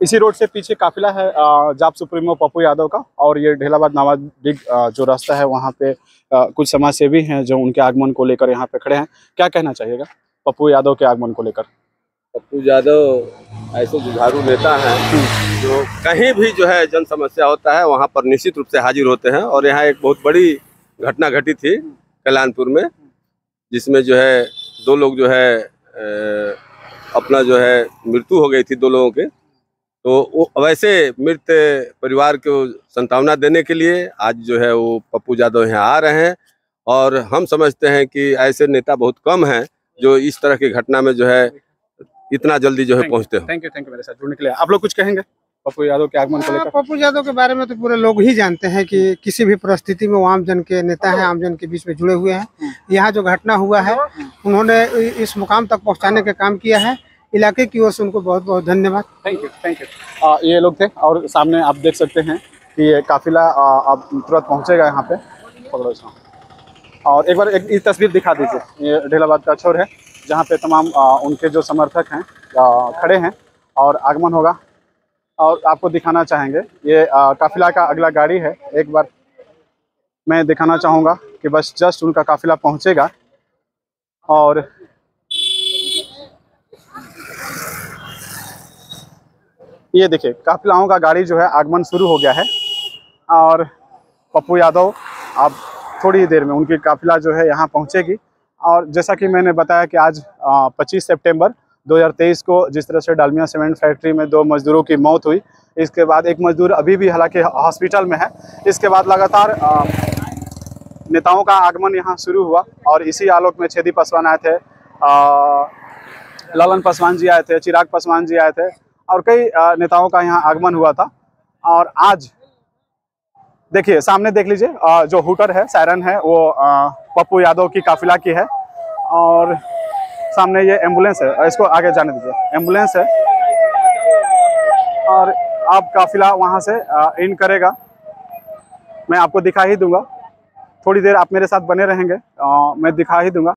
इसी रोड से पीछे काफिला है जाप सुप्रीमो पप्पू यादव का और ये ढेलाबाद नवाडिग अ, जो रास्ता है वहाँ पे कुछ समाज सेवी हैं जो उनके आगमन को लेकर यहाँ पे खड़े हैं। क्या कहना चाहिएगा पप्पू यादव के आगमन को लेकर? पप्पू यादव ऐसे जुझारू नेता हैं जो कहीं भी जो है जन समस्या होता है वहाँ पर निश्चित रूप से हाजिर होते हैं और यहाँ एक बहुत बड़ी घटना घटी थी कल्याणपुर में जिसमें जो है दो लोग जो है अपना जो है मृत्यु हो गई थी दो लोगों के। तो वो वैसे मृत परिवार को संतावना देने के लिए आज जो है वो पप्पू यादव यहाँ आ रहे हैं और हम समझते हैं कि ऐसे नेता बहुत कम हैं जो इस तरह की घटना में जो है इतना जल्दी जो है पहुँचते हैं। थैंक यू थैंक यू मेरे साथ जुड़ने के लिए आप लोग कुछ कहेंगे? पप्पू यादव के आगमन को हाँ, लेकर। पप्पू यादव के बारे में तो पूरे लोग ही जानते हैं कि किसी भी परिस्थिति में वो आमजन के नेता हैं आमजन के बीच में जुड़े हुए हैं। यहाँ जो घटना हुआ है उन्होंने इस मुकाम तक पहुँचाने का काम किया है। इलाके की ओर से उनको बहुत बहुत धन्यवाद थैंक यू थैंक यू ये लोग थे और सामने आप देख सकते हैं कि ये काफिला अब तुरंत पहुंचेगा यहाँ पे। पकड़ो इसको और एक बार एक ये तस्वीर दिखा दीजिए। ये ढेलाबाद का छोर है, जहाँ पे तमाम उनके जो समर्थक हैं खड़े हैं और आगमन होगा। और आपको दिखाना चाहेंगे, ये काफिला का अगला गाड़ी है। एक बार मैं दिखाना चाहूँगा कि बस जस्ट उनका काफिला पहुँचेगा। और ये देखिए, काफिलाओं का गाड़ी जो है आगमन शुरू हो गया है। और पप्पू यादव अब थोड़ी देर में उनकी काफिला जो है यहाँ पहुँचेगी। और जैसा कि मैंने बताया कि आज पच्चीस सितंबर 2023 को जिस तरह से डालमिया सीमेंट फैक्ट्री में दो मजदूरों की मौत हुई, इसके बाद एक मजदूर अभी भी हालाँकि हॉस्पिटल में है। इसके बाद लगातार नेताओं का आगमन यहाँ शुरू हुआ और इसी आलोक में छेदी पासवान आए थे ललन पासवान जी आए थे, चिराग पासवान जी आए थे और कई नेताओं का यहाँ आगमन हुआ था। और आज, देखिए, सामने देख लीजिए जो हुटर है, सायरन है, वो पप्पू यादव की काफिला की है। और सामने ये एंबुलेंस है, इसको आगे जाने दीजिए। एंबुलेंस है और आप काफिला वहाँ से इन करेगा। मैं आपको दिखा ही दूँगा। थोड़ी देर आप मेरे साथ बने रहेंगे। आ, मैं दिखा ही दूँगा।